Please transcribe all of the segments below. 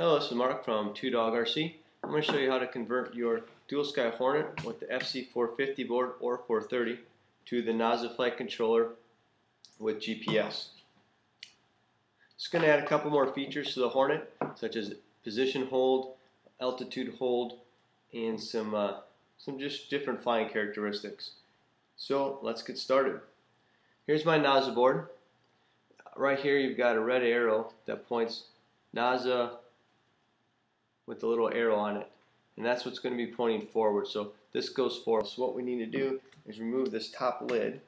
Hello, this is Mark from Two Dog RC. I'm going to show you how to convert your Dualsky Hornet with the FC450 board or 430 to the Naza flight controller with GPS. It's going to add a couple more features to the Hornet, such as position hold, altitude hold, and some uh, some just different flying characteristics. So let's get started. Here's my Naza board. Right here you've got a red arrow that points Naza with the little arrow on it. And that's what's going to be pointing forward. So this goes forward. So what we need to do is remove this top lid.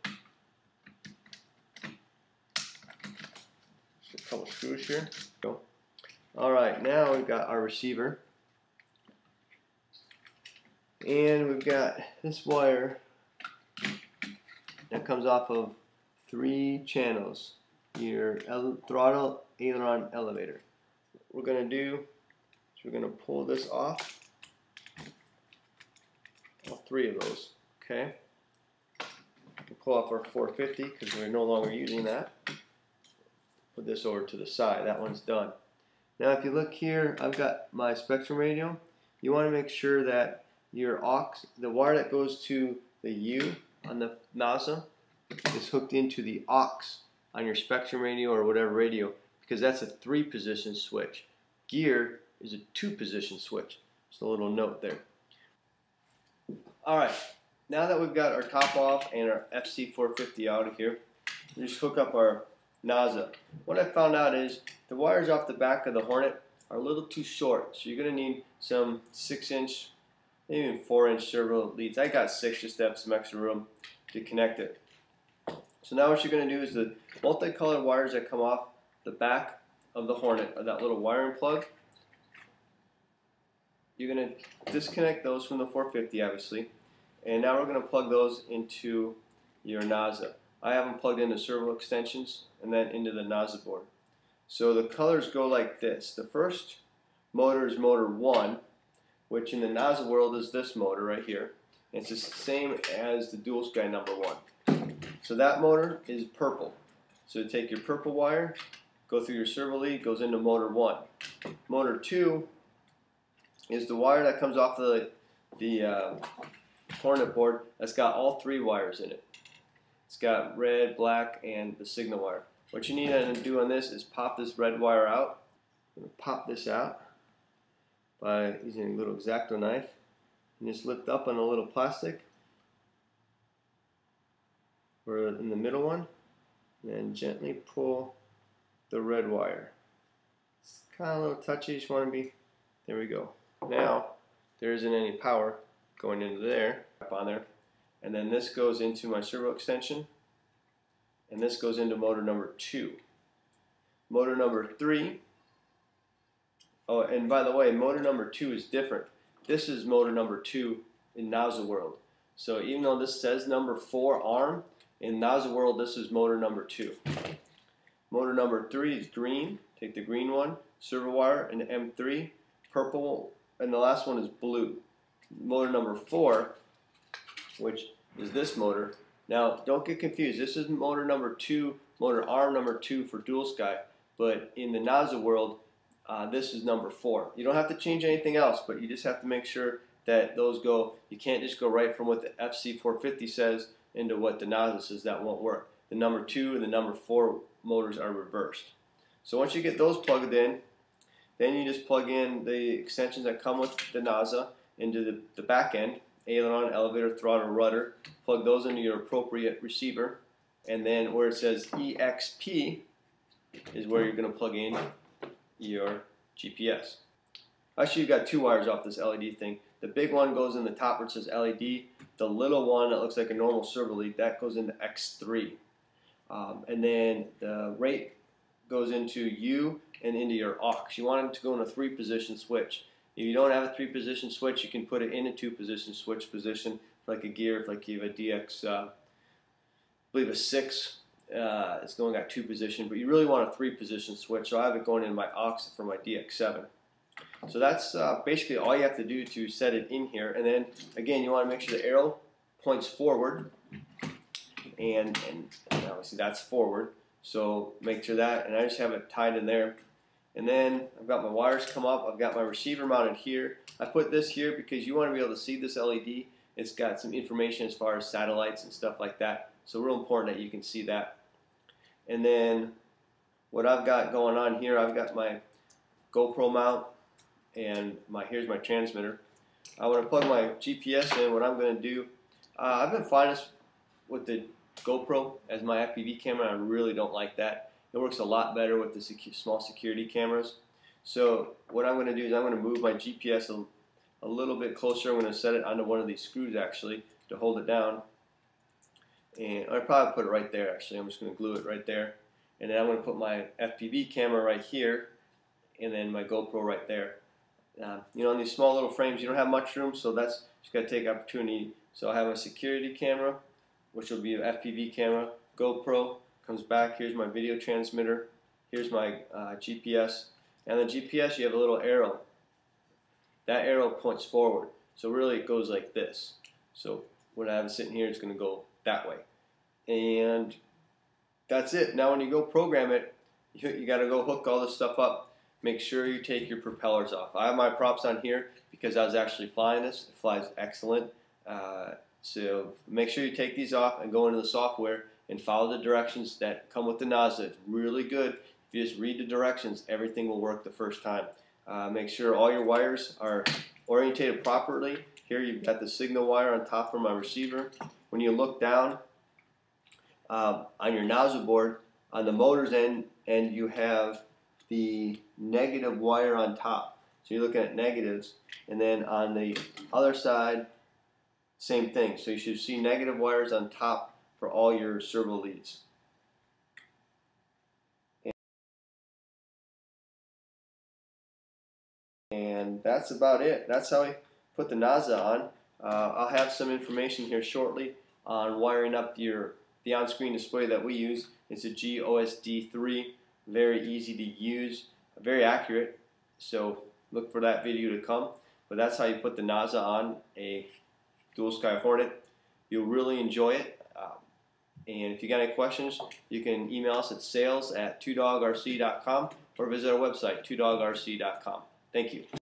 Just a couple screws here. Go. All right, now we've got our receiver. And we've got this wire that comes off of three channels. Your throttle, aileron, elevator. What we're going to do so we're going to pull this off. All three of those. Okay. We'll pull off our 450 because we're no longer using that. Put this over to the side. That one's done. Now if you look here, I've got my Spektrum radio. You want to make sure that your aux, the wire that goes to the U on the Naza is hooked into the aux on your Spektrum radio or whatever radio because that's a three position switch. Gear is a two position switch. Just a little note there. Alright, now that we've got our top off and our FC450 out of here, we just hook up our Naza. What I found out is the wires off the back of the Hornet are a little too short, so you're going to need some 6 inch, maybe even 4 inch servo leads. I got 6 just to have some extra room to connect it. So now what you're going to do is the multicolored wires that come off the back of the Hornet, or that little wiring plug, you're going to disconnect those from the 450 obviously and now we're going to plug those into your Naza. I have them plugged into servo extensions and then into the Naza board. So the colors go like this. The first motor is motor 1 which in the Naza world is this motor right here. It's the same as the Dualsky number 1. So that motor is purple. So take your purple wire, go through your servo lead, goes into motor 1. Motor 2 is the wire that comes off the, the uh, Hornet board that's got all three wires in it. It's got red, black, and the signal wire. What you need to do on this is pop this red wire out. pop this out by using a little X-Acto knife and just lift up on a little plastic or in the middle one and then gently pull the red wire. It's kind of a little touchy, just want to be, there we go. Now, there isn't any power going into there, up on there. And then this goes into my servo extension. And this goes into motor number two. Motor number three. Oh, and by the way, motor number two is different. This is motor number two in Naza world. So even though this says number four arm, in Naza world, this is motor number two. Motor number three is green. Take the green one, servo wire, and M3. Purple and the last one is blue. Motor number four, which is this motor. Now, don't get confused. This is motor number two, motor arm number two for Dualsky. But in the Naza world, uh, this is number four. You don't have to change anything else, but you just have to make sure that those go. You can't just go right from what the FC450 says into what the Naza says. That won't work. The number two and the number four motors are reversed. So once you get those plugged in, then you just plug in the extensions that come with the Naza into the, the back end, aileron, elevator, throttle, rudder. Plug those into your appropriate receiver. And then where it says EXP is where you're going to plug in your GPS. Actually, you've got two wires off this LED thing. The big one goes in the top where it says LED. The little one that looks like a normal servo lead, that goes into X3. Um, and then the rate goes into U and into your aux. You want it to go in a three position switch. If you don't have a three position switch, you can put it in a two position switch position like a gear, like you have a DX, uh, I believe a six, uh, it's going at two position, but you really want a three position switch. So I have it going in my aux for my DX7. So that's uh, basically all you have to do to set it in here. And then again, you want to make sure the arrow points forward, and, and obviously that's forward. So make sure that, and I just have it tied in there. And then I've got my wires come up. I've got my receiver mounted here. I put this here because you want to be able to see this LED. It's got some information as far as satellites and stuff like that. So real important that you can see that. And then what I've got going on here, I've got my GoPro mount and my here's my transmitter. I want to plug my GPS in. What I'm going to do, uh, I've been this with the GoPro as my FPV camera. I really don't like that. It works a lot better with the secu small security cameras. So what I'm going to do is I'm going to move my GPS a, a little bit closer. I'm going to set it onto one of these screws actually to hold it down. And I'll probably put it right there actually. I'm just going to glue it right there. And then I'm going to put my FPV camera right here and then my GoPro right there. Uh, you know, on these small little frames, you don't have much room, so that's just got to take opportunity. So I have a security camera, which will be an FPV camera. GoPro comes back. Here's my video transmitter. Here's my uh, GPS. And the GPS, you have a little arrow. That arrow points forward. So really, it goes like this. So when I have it sitting here, it's going to go that way. And that's it. Now when you go program it, you, you got to go hook all this stuff up make sure you take your propellers off. I have my props on here because I was actually flying this. It flies excellent. Uh, so make sure you take these off and go into the software and follow the directions that come with the Naza. It's really good. If you just read the directions, everything will work the first time. Uh, make sure all your wires are orientated properly. Here you've got the signal wire on top for my receiver. When you look down um, on your Naza board, on the motor's end, and you have the negative wire on top. So you're looking at negatives. And then on the other side, same thing. So you should see negative wires on top for all your servo leads. And that's about it. That's how I put the Naza on. Uh, I'll have some information here shortly on wiring up your the on-screen display that we use. It's a GOSD3 very easy to use, very accurate. So look for that video to come. But that's how you put the Naza on a Dualsky Hornet. You'll really enjoy it. And if you got any questions, you can email us at sales at 2dogrc.com or visit our website, 2dogrc.com. Thank you.